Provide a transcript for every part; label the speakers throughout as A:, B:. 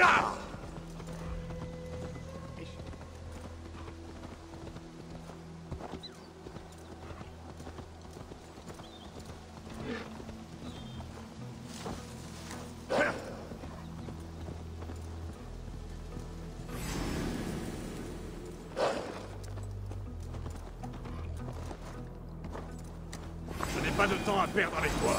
A: Je n'ai pas de temps à perdre avec toi.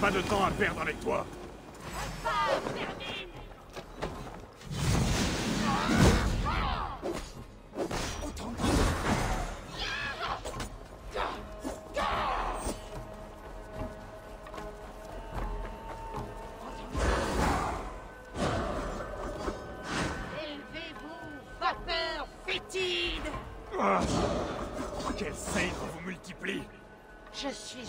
A: Pas de temps à perdre avec toi.
B: Élevez-vous, vapeur fétide
A: Ah, quel sabre vous multiplie
B: Je suis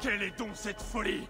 A: Quelle est donc cette folie?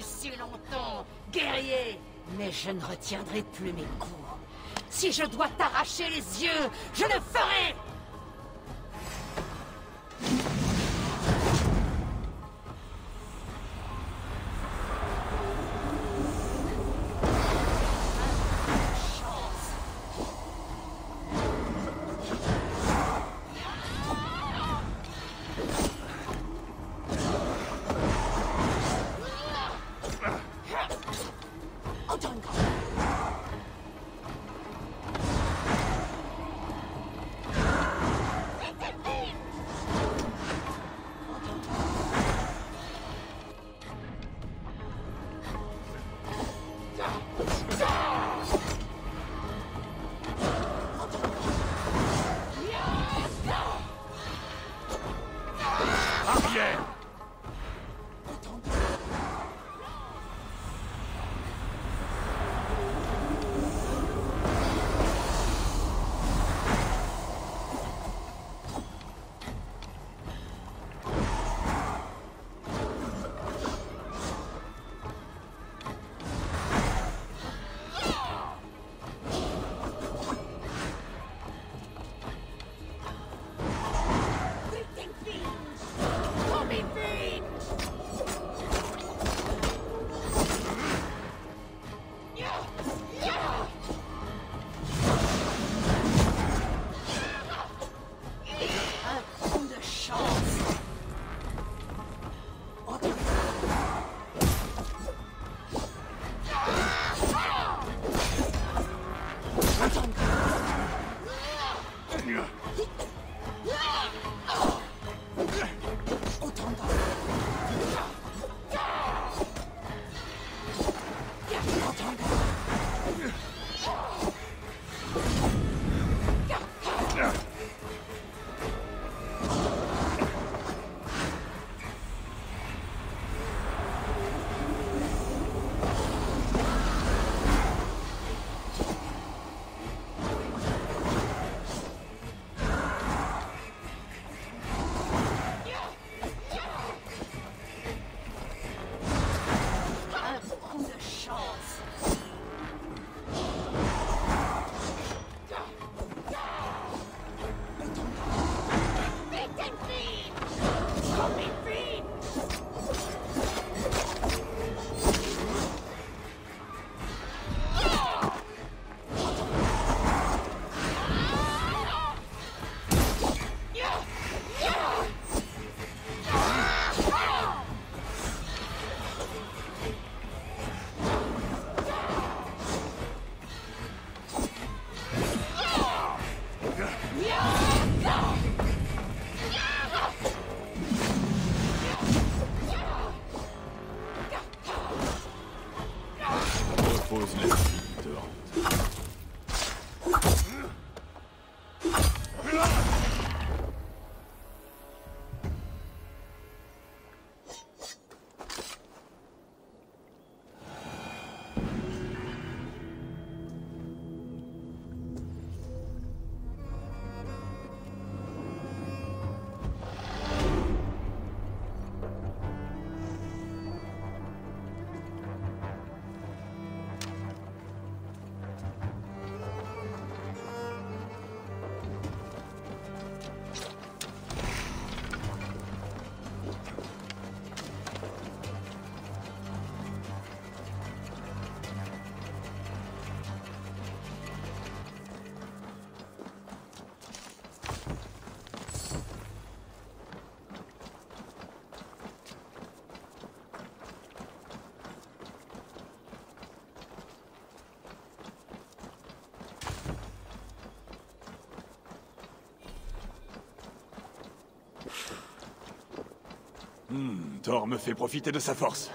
B: Si longtemps, guerrier Mais je ne retiendrai plus mes coups. Si je dois t'arracher les yeux, je le ferai
A: Hmm, Thor me fait profiter de sa force.